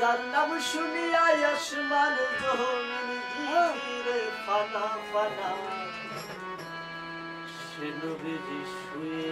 যার নাম শুনিয়া আসমান জমিন জিরে ফানা ফানা। সে নবীজি শুয়ে